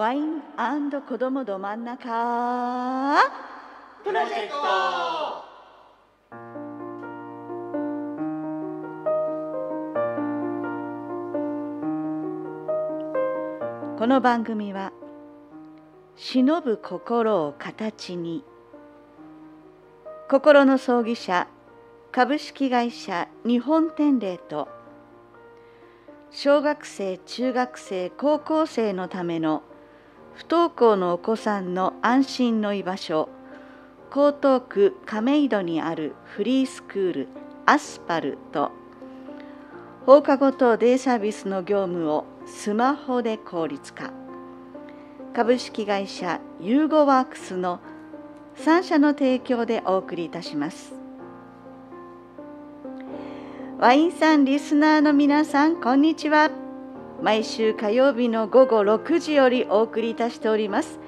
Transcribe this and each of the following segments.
ワイン子供ど真ん中。プロジェクト。この番組は「忍ぶ心を形に」心の葬儀社株式会社日本天霊と小学生中学生高校生のための不登校のお子さんの安心の居場所。江東区亀戸にあるフリースクールアスパルと放課後等デイサービスの業務をスマホで効率化。株式会社ユーゴワークスの3社の提供でお送りいたします。ワインさんリスナーの皆さんこんにちは。毎週火曜日の午後6時よりお送りいたしております。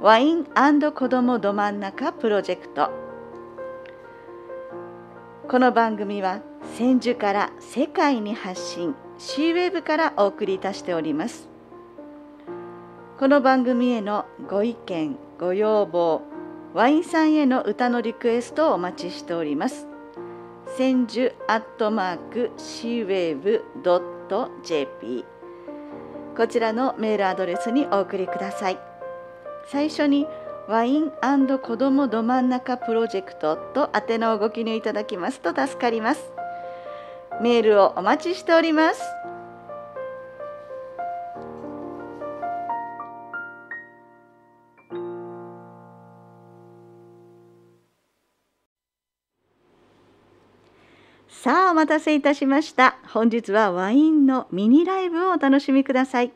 ワイン子供ど真ん中プロジェクト。この番組は千住から世界に発信シーウェーブからお送りいたしております。この番組へのご意見ご要望ワインさんへの歌のリクエストをお待ちしております。千住アットマークシーウェーブドット JP こちらのメールアドレスにお送りください。最初にワイン子どもど真ん中プロジェクトと宛名をご記入いただきますと助かります。メールをお待ちしております。さあお待たせいたしました。本日はワインのミニライブをお楽しみください。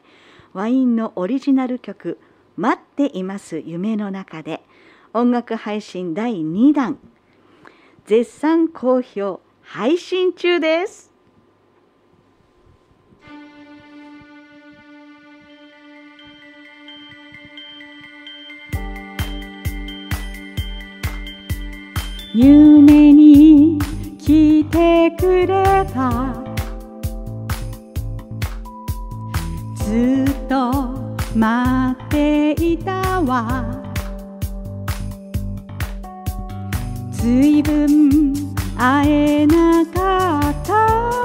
ワインのオリジナル曲待っています夢の中で。音楽配信第2弾絶賛好評配信中です。夢にくれた。ずっと待っていたわ。ずいぶん会えなかった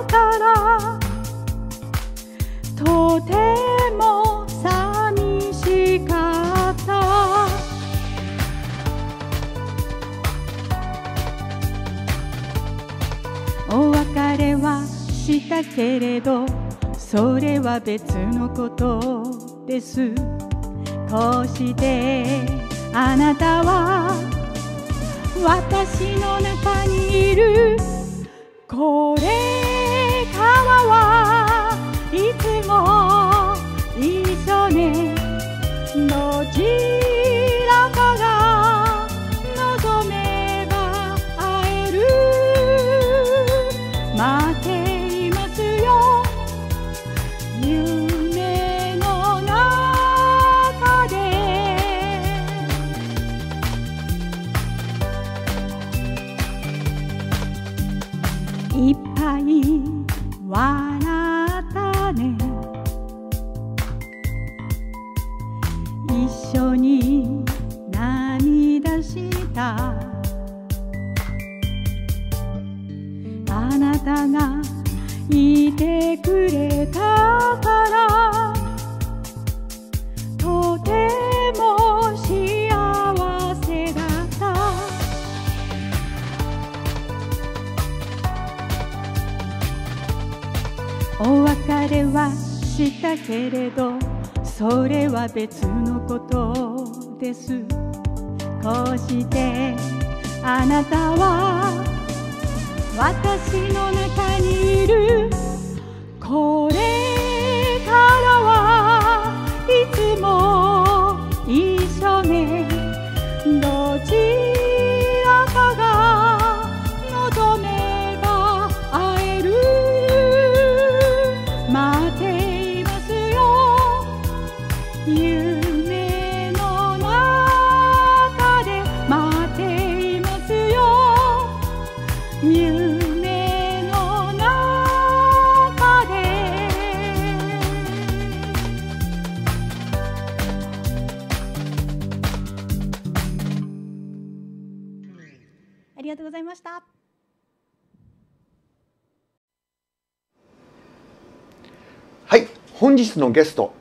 から。けれどそれは別のことです。こうしてあなたは私の中いてくれたから。とても幸せだった。お別れはしたけれどそれは別のことです。こうしてあなたは私の中にいる。これからはいつも一緒ね。日のゲスト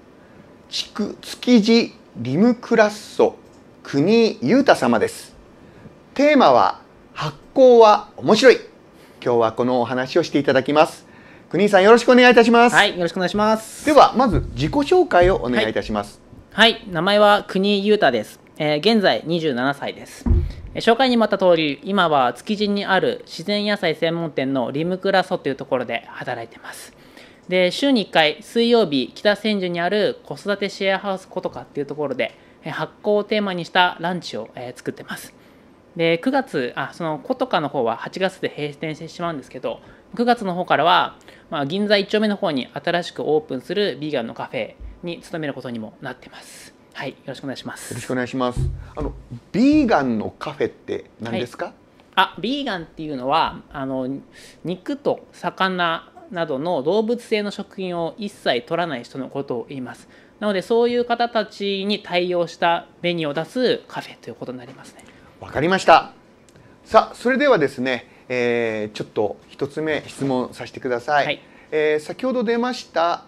築築地リムクラッソ国井裕太様ですテーマは発酵は面白い今日はこのお話をしていただきます国井さんよろしくお願いいたしますはい、よろしくお願いします。ではまず自己紹介をお願いいたします、はい、名前は国井裕太です。えー現在27歳です。えー紹介にもあった通り、今は築地にある自然野菜専門店のリムクラソというところで働いてます。で、週に1回、水曜日、北千住にある子育てシェアハウスコトカっていうところで、えー発酵をテーマにしたランチを、えー作ってます。で9月あそのコトカの方は8月で閉店してしまうんですけど9月の方からは、まあ、銀座1丁目の方に新しくオープンするビーガンのカフェに勤めることにもなってます。はいよろしくお願いします。よろしくお願いします。あのビーガンのカフェって何ですか、あビーガンっていうのはあの肉と魚などの動物性の食品を一切取らない人のことを言います。なのでそういう方たちに対応したメニューを出すカフェということになりますね。わかりました。さあそれではですね、えーちょっと一つ目質問させてください、はい。えー先ほど出ました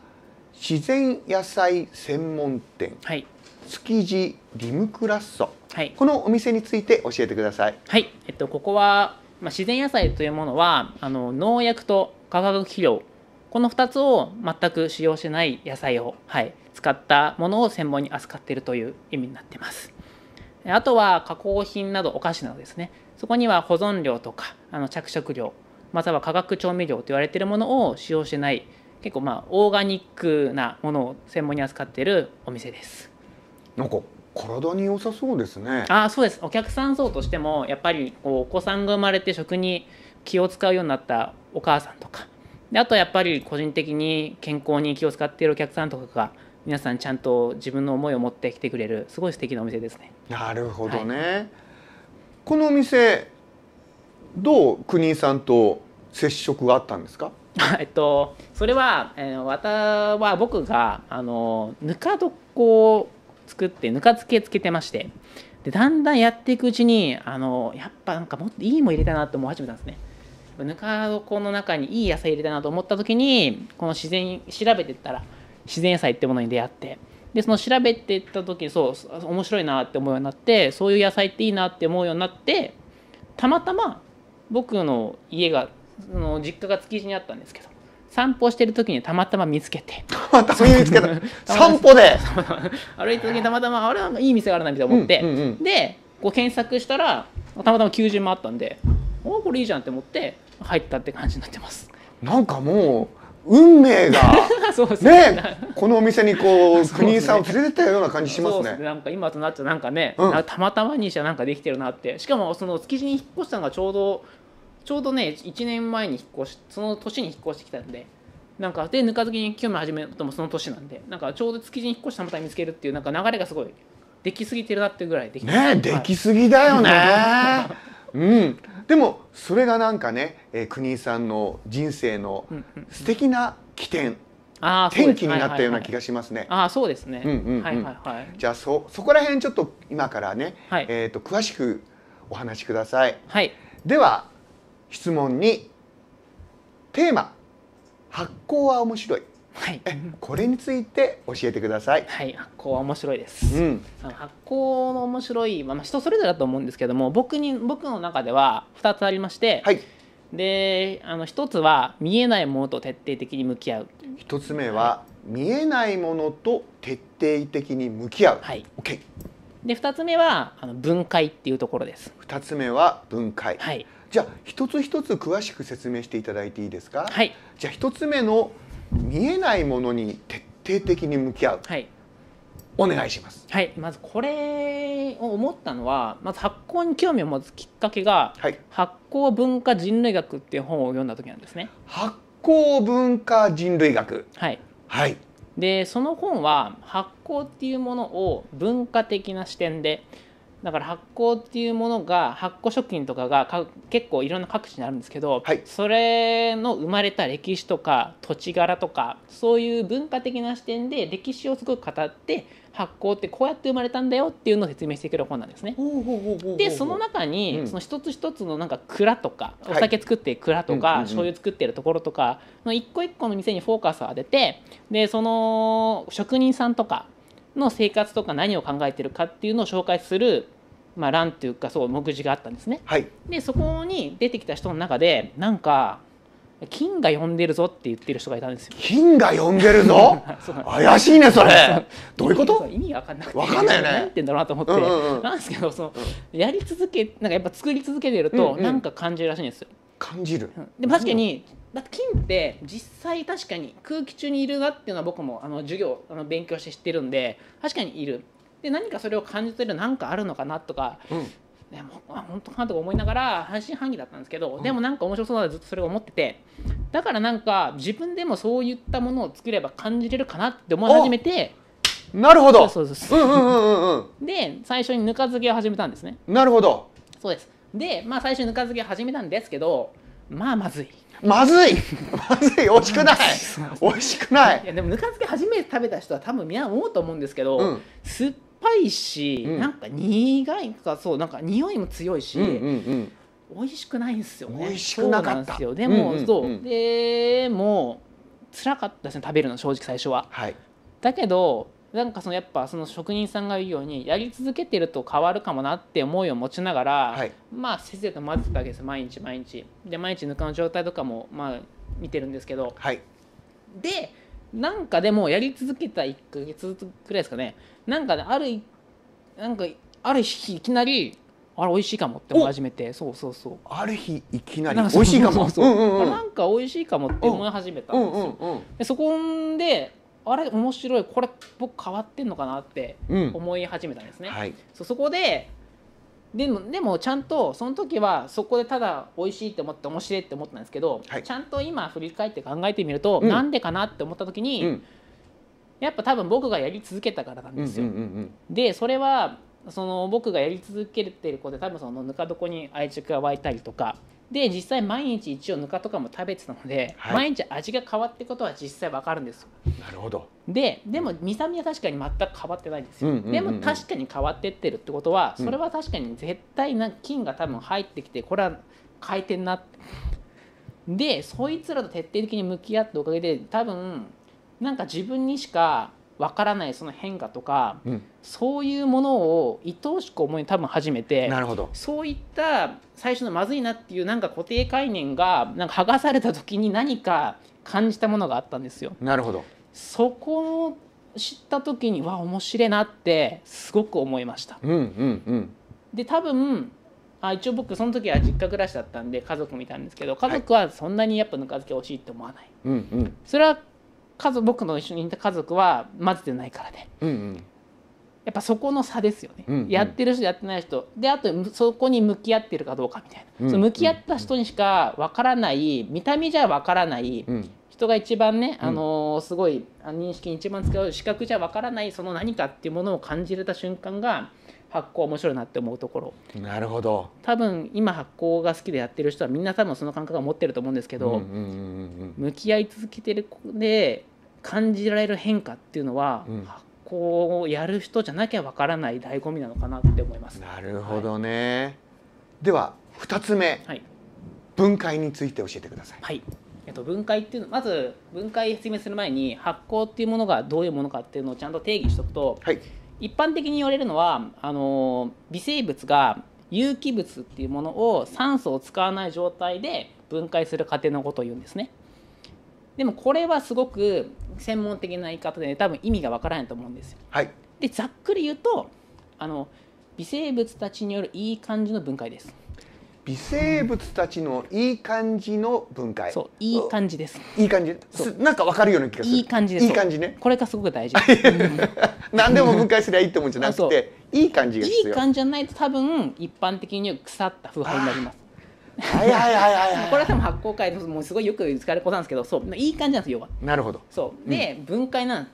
自然野菜専門店。はい。築地リムクラッソ。はい。このお店について教えてください。はい、えっと、ここは、まあ、自然野菜というものはあの農薬と化学肥料この2つを全く使用してない野菜を、はい、使ったものを専門に扱っているという意味になっています。あとは加工品などお菓子などですね。そこには保存料とかあの着色料または化学調味料と言われているものを使用してない結構まあオーガニックなものを専門に扱っているお店です。なんか体に良さそうですね。ああそうです。お客さん層としてもやっぱりこうお子さんが生まれて食に気を使うようになったお母さんとか。であとやっぱり個人的に健康に気を使っているお客さんとかが皆さんちゃんと自分の思いを持ってきてくれるすごい素敵なお店ですね。なるほどね、このお店どう国井さんと接触があったんですか？えっとそれは、えー、わたは僕があのぬか床を作ってぬか漬けつけてまして。でだんだんやっていくうちにあのやっぱなんかもっといいも入れたいなと思い始めたんですね。ぬか床の中にいい野菜入れたいなと思った時にこの自然調べてったら自然野菜ってものに出会って。でその調べてった時にそう面白いなって思うようになってそういう野菜っていいなって思うようになってたまたま僕の家がその実家が築地にあったんですけど散歩してる時にたまたま見つけて。また見つけた。散歩で。歩いた時にたまたまあれなんかいい店があるなみたいな思って、うんうんうん。でこう検索したらたまたま求人もあったんでおこれいいじゃんって思って入ったって感じになってます。なんかもう運命が そうですね。このお店にこう国井さんを連れてったような感じしますそうですね。なんか今となっちゃなんかね、うん。たまたまにしてはなんかできてるなって。しかもその築地に引っ越したのがちょうどちょうどね1年前に引っ越しその年に引っ越してきたんでなんかでぬか漬けに興味始めたのもその年なんでなんかちょうど築地に引っ越したまた見つけるっていうなんか流れがすごいできすぎてるなっていうぐらいできてねできすぎだよね。うん。でもそれがなんかね、えー、国井さんの人生のうんうん素敵な起点、あーそうです。転機になったような気ががしますね。ああそうですね、じゃあそそこら辺ちょっと今からね、はい。えっ、と詳しくお話しください。はい。では質問にテーマ発酵は面白い。はいえこれについて教えてください。はい発酵は面白いです、うん。発酵の面白い、まあ、まあ人それぞれだと思うんですけども僕に僕の中では2つありまして、はい。であの1つは見えないものと徹底的に向き合う一つ目は、見えないものと徹底的に向き合う。はい、OK。で2つ目はあの分解っていうところです二つ目は分解。はいじゃあ一つ一つ詳しく説明していただいていいですか？はいじゃあ一つ目の見えないものに徹底的に向き合う。はいお願いします。はいまずこれを思ったのはまず発酵に興味を持つきっかけがはい。「発酵文化人類学」っていう本を読んだ時なんですね発酵文化人類学。はいはい。でその本は発酵っていうものを文化的な視点でだから発酵っていうものが発酵食品とかがか結構いろんな各地にあるんですけど、はい。それの生まれた歴史とか土地柄とかそういう文化的な視点で歴史をすごく語って発酵ってこうやって生まれたんだよっていうのを説明してくれる本なんですね。でその中に、うん。その一つ一つのなんか蔵とかはい。お酒作ってる蔵とか、うんうんうん。醤油作ってるところとかの一個一個の店にフォーカスを当ててでその職人さんとかの生活とか何を考えてるかっていうのを紹介する、まあ、欄っていうかそう目次があったんですね。はい。でそこに出てきた人の中でなんか金が呼んでるぞって言ってる人がいたんですよ。金が呼んでるぞ？怪しいねそれ。どういうこと？意味が分かんなくてわかんないよね。何言ってんだろうなと思って、うんうんうん。なんですけどその、やり続けなんかやっぱ作り続けてると、うんうん。なんか感じるらしいんですよ。感じる。うん。でも確かに、だって金って実際確かに空気中にいるなっていうのは僕もあの授業あの勉強して知ってるんで確かにいる。で何かそれを感じてるなんかあるのかなとかうん。でもあ本当かなとか思いながら半信半疑だったんですけど、でもなんか面白そうだなずっとそれを思っててだからなんか自分でもそういったものを作れば感じれるかなって思い始めてなるほど。そうですうんうんうんうんうん。で最初にぬか漬けを始めたんですね。なるほど。そうです。でまあ最初にぬか漬けを始めたんですけどまあまずいまずい。まずい。美味しくない。美味しくない。いやでもぬか漬け初めて食べた人は多分みんな思うと思うんですけど、うん。酸っぱいし、うん。なんか苦いかそうなんか匂いも強いし、うんうんうん。美味しくないんですよね。美味しくなかった。ですよ。でも、うんうんうん。そう。でも辛かったですね食べるの正直最初は。はい。だけどなんかそのやっぱその職人さんが言うようにやり続けてると変わるかもなって思いを持ちながら、はい。まあ先生と混ぜてたわけです毎日毎日。で毎日ぬかの状態とかもまあ見てるんですけど。はい。でなんかでもやり続けた1ヶ月くらいですかね。なんかねあるいなんかある日いきなりあれ美味しいかもって思い始めて。そうそうそう。ある日いきなり美味しいかも。なんか美味しいかもって思い始めたうんんですよ、でそこであれ面白い。これ僕変わってんのかなってうん。思い始めたんですね、はい。そうそこででもでもちゃんとその時はそこでただ美味しいって思って面白いって思ったんですけど、はい。ちゃんと今振り返って考えてみると、うん。なんでかなって思った時に、うん。やっぱ多分僕がやり続けたからなんうんうんですよ。うん。でそれはその僕がやり続けてることで多分そのぬか床に愛着が湧いたりとかで実際毎日一応ぬかとかも食べてたので、はい。毎日味が変わってことは実際わかるんですなるほど。ででも見た目は確かに全く変わってないんですよ、でも確かに変わってってるってことはうん。それは確かに絶対な菌が多分入ってきてこれは変えてんなって。でそいつらと徹底的に向き合ったおかげで多分なんか自分にしかわからないその変化とかうん。そういうものを愛おしく思い多分始めてなるほど。そういった最初のまずいなっていうなんか固定概念がなんか剥がされた時に何か感じたものがあったんですよ。なるほど。そこを知った時にわ面白いなってすごく思いました。うんうんうん。で多分あ一応僕その時は実家暮らしだったんで家族もいたんですけど家族はそんなにやっぱぬか漬け美味しいって思わない、うんうん。それは家族僕の一緒にいた家族は混ぜてないからでうんうん。やっぱそこの差ですよね、うんうん。やってる人やってない人。であとむそこに向き合ってるかどうかみたいな、うんその向き合った人にしかわからない見た目じゃわからない、うん。人が一番ね、うん。あのーすごいあ認識に一番使う視覚じゃわからないその何かっていうものを感じれた瞬間が発酵面白いなって思うところ。なるほど。多分今発酵が好きでやってる人はみんな多分その感覚を持ってると思うんですけど、うんうんうんうん。向き合い続けてる子で感じられる変化っていうのは、うん。発酵をやる人じゃなきゃわからない醍醐味なのかなって思います。なるほどね、では二つ目。はい。分解について教えてください。はい。えっと、分解っていうのまず分解説明する前に発酵っていうものがどういうものかっていうのをちゃんと定義しておくとはい。一般的に言われるのはあの微生物が有機物っていうものを酸素を使わない状態で分解する過程のことを言うんですねでもこれはすごく専門的な言い方で、多分意味がわからないと思うんですよ。はい。でざっくり言うとあの微生物たちによるいい感じの分解です。微生物たちのいい感じの分解。そういい感じです。いい感じ。すなんかわかるような気がする。いい感じです。いい感じね。これがすごく大事。何でも分解すりゃいいってもんじゃなくていい感じがい必要。い感じじゃないと多分一般的に腐った腐敗になりますはいはいはいはいはこれは多分発酵界でもうすごいよく使われることなんですけどそういい感じなんですよ要は。いなるほど。そう。で、分解なん。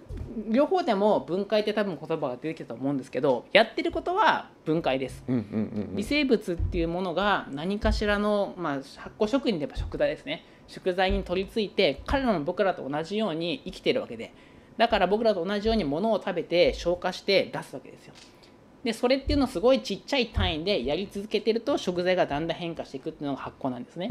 両方でも分解って多分言葉が出てきたと思うんですけどやってることは分解です。うんうんうんうん。微生物っていうものが何かしらの、まあ、発酵食品で言えば食材ですね。食材に取り付いて彼らも僕らと同じように生きてるわけで。だから僕らと同じように物を食べて消化して出すわけですよでそれっていうのをすごいちっちゃい単位でやり続けてると食材がだんだん変化していくっていうのが発酵なんですね、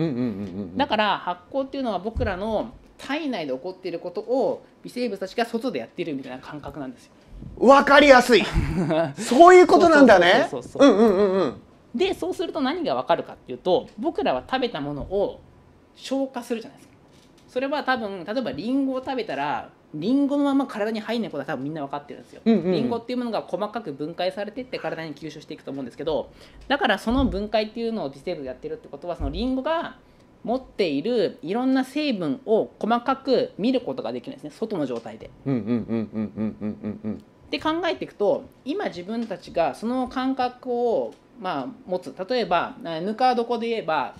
だから発酵っていうのは僕らの体内で起こっていることを微生物たちが外でやっているみたいな感覚なんですよ。わかりやすい。そういうことなんだね。そうそうそうそうう。んうんうんうん。でそうすると何が分かるかっていうと僕らは食べたものを消化するじゃないですか。それは多分例えばリンゴを食べたらリンゴのまま体に入んないことは多分みんな分かってるんですよ、うんうん、リンゴっていうものが細かく分解されてって体に吸収していくと思うんですけどだからその分解っていうのを微生物やってるってことはそのリンゴが持っているいろんな成分を細かく見ることができるんですね。外の状態で。って考えていくと今自分たちがその感覚を、まあ、持つ。例えばぬか床で言えば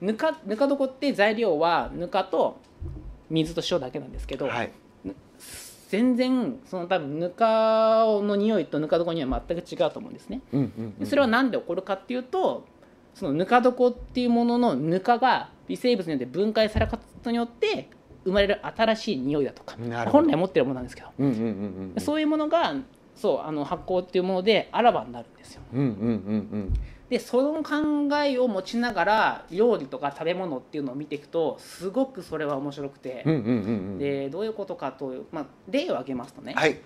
ぬかぬか床って材料はぬかと水と塩だけなんですけど、はい、全然その多分ぬかの匂いとぬか床には全く違うと思うんですね。うんうんうんでそれは何で起こるかっていうとそのぬか床っていうもののぬかが微生物によって分解されることによって生まれる新しい匂いだとか本来持ってるものなんですけど。うんうんうんうんそういうものがそうあの発酵っていうものであらわになるんですよ。うんうんうんでその考えを持ちながら料理とか食べ物っていうのを見ていくとすごくそれは面白くて。うんうんうんうん。うんでどういうことかという、まあ、例を挙げますとね、はい。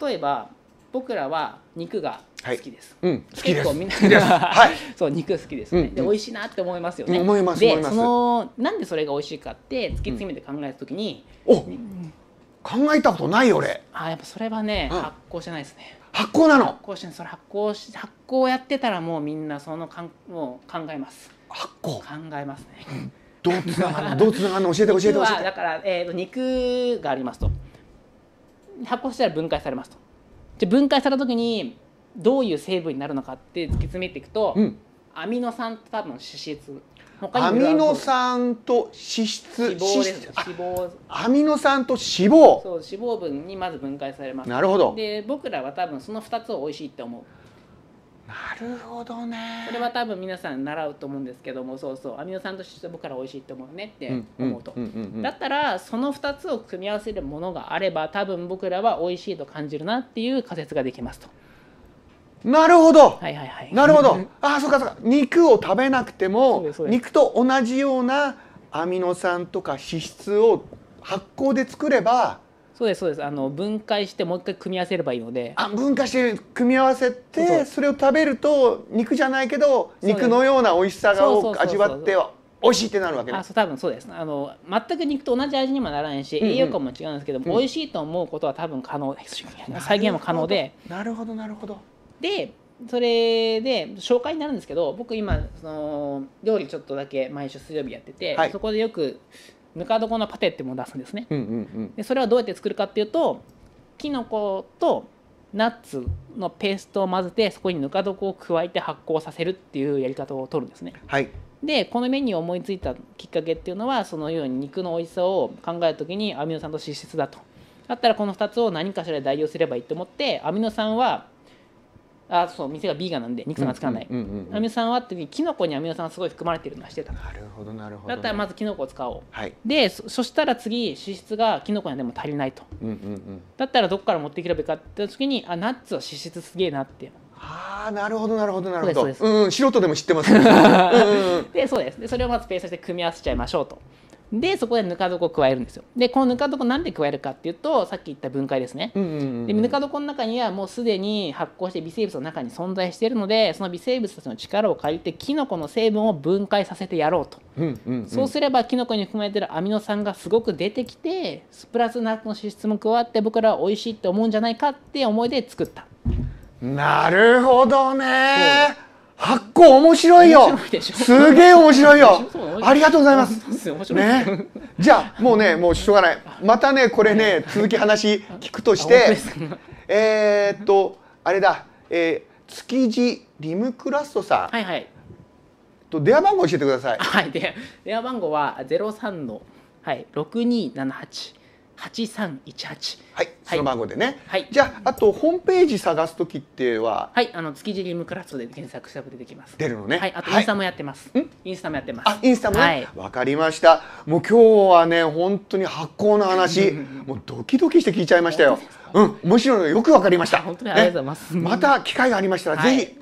例えば僕らは肉が好きです。うん。好きです。結構みんな好きです。はい。そう肉好きですね、うんうん。で美味しいなって思いますよね。思います思います。でそのなんでそれが美味しいかって突き詰めて考えた時に、お考えたことない俺。あやっぱそれはね、うん。発酵してないですね発酵なの？発酵してないそれ発酵し発酵やってたらもうみんなそのかんもう考えます。発酵考えますね。どうつながるの？どうつながるの？教えて教えて肉教えてはだから、えー、と肉がありますと。発酵したら分解されますと。で分解された時にどういう成分になるのかって突き詰めていくと、うん。アミノ酸と多分脂質他アミノ酸と脂質脂肪です。脂肪あアミノ酸と脂肪。そう脂肪分にまず分解されます。なるほど。で僕らは多分その2つを美味しいって思う。なるほどね。それは多分皆さん習うと思うんですけどもそうそう。アミノ酸と脂質は僕ら美味しいって思うねって思うと、だったらその2つを組み合わせるものがあれば多分僕らは美味しいと感じるなっていう仮説ができますとなるほど。はいはいはい。なるほど。ああそうかそうか。肉を食べなくても肉と同じようなアミノ酸とか脂質を発酵で作ればそうですそうです。あの分解してもう一回組み合わせればいいので。あ分解して組み合わせてそれを食べると肉じゃないけど肉のような美味しさを味わって美味しいってなるわけねあそう多分そうです。あの全く肉と同じ味にもならないし、うんうん。栄養価も違うんですけども、うん。美味しいと思うことは多分可能。再現も可能で。なるほどなるほどでそれで紹介になるんですけど僕今その料理ちょっとだけ毎週水曜日やってて、はい。そこでよくぬか床のパテってものを出すんですね。うんうんうん。でそれはどうやって作るかっていうときのことナッツのペーストを混ぜてそこにぬか床を加えて発酵させるっていうやり方を取るんですね。はい。でこのメニューを思いついたきっかけっていうのはそのように肉の美味しさを考えるときにアミノ酸と脂質だと。だったらこの2つを何かしらで代用すればいいと思ってアミノ酸はあそう店がビーガンなんで肉酸が使わない、うんうんうんうんアミノ酸はってキノコにアミノ酸がすごい含まれてるのはしてた。なるほどなるほど。だったらまずキノコを使おう。はい。でそそしたら次脂質がキノコにはでも足りないと。うんうんうん。だったらどこから持ってくればいいかって時にあナッツは脂質すげえなって。ああなるほどなるほどなるほど。そうんうん素人でも知ってます。うんうんうんでそうです。でそれをまずペーストして組み合わせちゃいましょうとでそこでぬか床を加えるんですよ。でこのぬか床なんで加えるかっていうとさっき言った分解ですね。うんうんうんでぬか床の中にはもうすでに発酵して微生物の中に存在しているのでその微生物たちの力を借りてキノコの成分を分解させてやろうと、うんうんうん。そうすればキノコに含まれているアミノ酸がすごく出てきてプラスナッツの脂質も加わって僕らは美味しいって思うんじゃないかって思いで作った。なるほどね発酵面白いよ。すげえ面白いよ。ありがとうございます。ね。じゃあもうねもうしょうがない。またねこれね続き話聞くとしてえーっとあれだ、えー、築地リムクラストさん、はいはい。と電話番号教えてください。はいで電話番号は03のはい6278八三一八。はい、その番号でね。はい。じゃあ、あとホームページ探すときってははい、あの築地リムクラスで検索したら出てきます。出るのね。はい、あとインスタもやってます。んインスタもやってます。あ、インスタもね？はいわかりました。もう今日はね、本当に発酵の話、もうドキドキして聞いちゃいましたよ。うん、面白いのよくわかりました。本当にありがとうございますね？また機会がありましたら、はいぜひ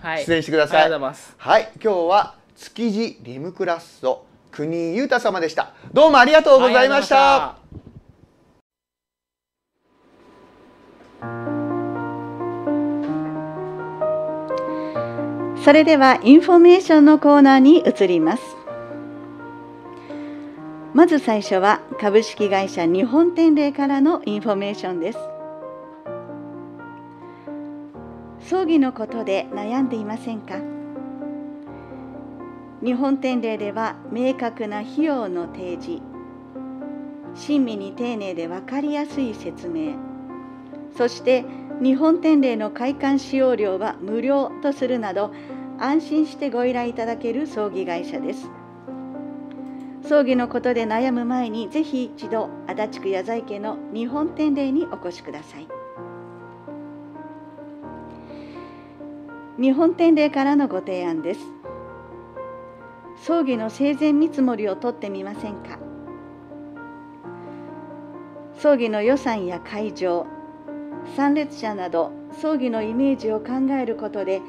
はい。出演してください。ありがとうございます。はい、今日は築地リムクラッソ国井裕太様でした。どうもありがとうございました。それではインフォメーションのコーナーに移ります。まず最初は株式会社日本典礼からのインフォメーションです。葬儀のことで悩んでいませんか？日本典礼では明確な費用の提示。親身に丁寧で分かりやすい説明。そして日本天霊の会館使用料は無料とするなど安心してご依頼いただける葬儀会社です。葬儀のことで悩む前にぜひ一度足立区矢沢家の日本天霊にお越しください。日本天霊からのご提案です。葬儀の生前見積もりを取ってみませんか？葬儀の予算や会場参列者など葬儀のイメージを考えることで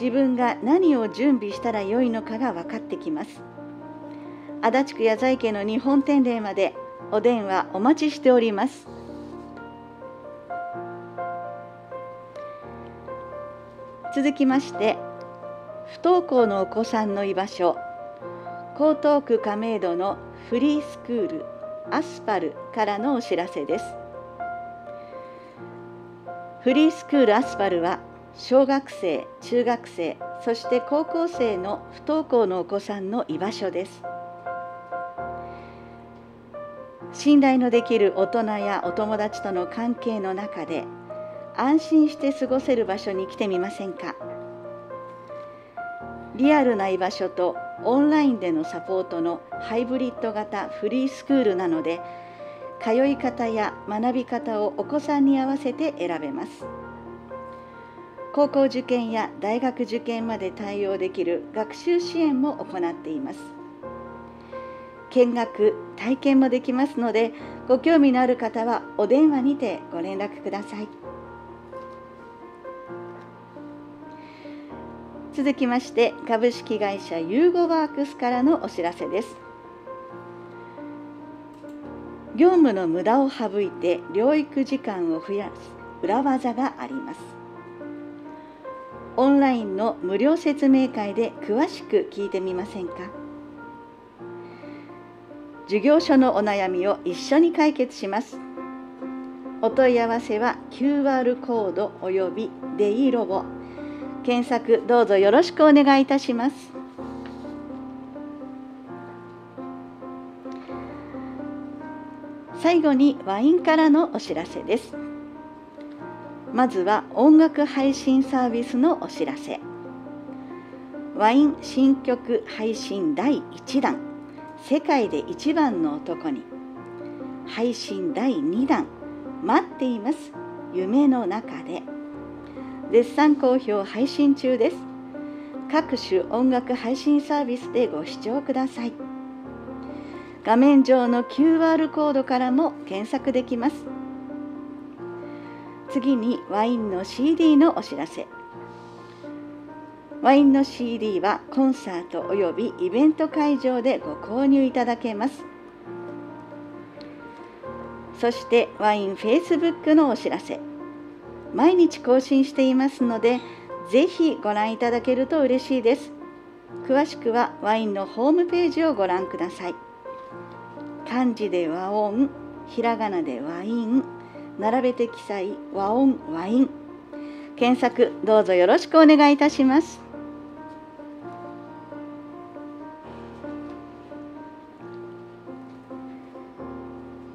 自分が何を準備したらよいのかが分かってきます。足立区矢沢家の日本天霊までお電話お待ちしております。続きまして不登校のお子さんの居場所。江東区亀戸のフリースクールアスパルからのお知らせです。フリースクールアスパルは小学生、中学生、そして高校生の不登校のお子さんの居場所です。信頼のできる大人やお友達との関係の中で安心して過ごせる場所に来てみませんか。リアルな居場所とオンラインでのサポートのハイブリッド型フリースクールなので通い方や学び方をお子さんに合わせて選べます。高校受験や大学受験まで対応できる学習支援も行っています。見学体験もできますのでご興味のある方はお電話にてご連絡ください。続きまして株式会社ユーゴワークスからのお知らせです。業務の無駄を省いて療育時間を増やす裏技があります。オンラインの無料説明会で詳しく聞いてみませんか？授業所のお悩みを一緒に解決します。お問い合わせは QR コードおよびデイロボ。検索どうぞよろしくお願いいたします。最後にワインからのお知らせです。まずは音楽配信サービスのお知らせ。ワイン新曲配信第1弾。世界で一番の男に。配信第2弾。待っています。夢の中で。絶賛好評配信中です。各種音楽配信サービスでご視聴ください。画面上の QR コードからも検索できます。次にワインの CD のお知らせ。ワインの CD はコンサートおよびイベント会場でご購入いただけます。そしてワイン Facebook のお知らせ。毎日更新していますのでぜひご覧いただけると嬉しいです。詳しくはワインのホームページをご覧ください。漢字で和音ひらがなでワイン並べて記載和音ワイン検索どうぞよろしくお願いいたします。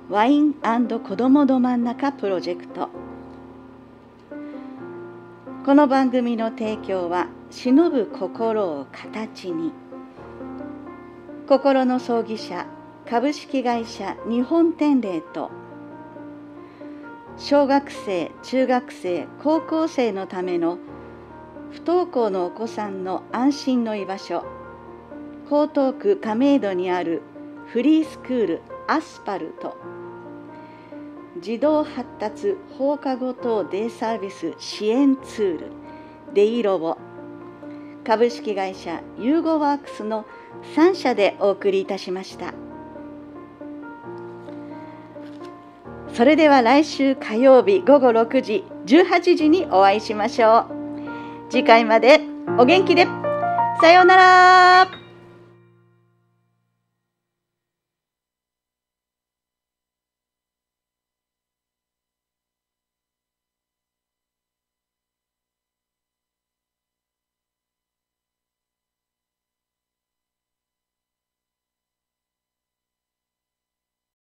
ワイン子どもど真ん中プロジェクト。この番組の提供は忍ぶ心を形に。心の葬儀社株式会社日本天霊と小学生中学生高校生のための不登校のお子さんの安心の居場所。江東区亀戸にあるフリースクールアスパルト。児童発達放課後等デイサービス支援ツール。デイロボ。株式会社ユーゴワークスの3社でお送りいたしました。それでは来週火曜日午後6時18時にお会いしましょう。次回までお元気で。さようなら。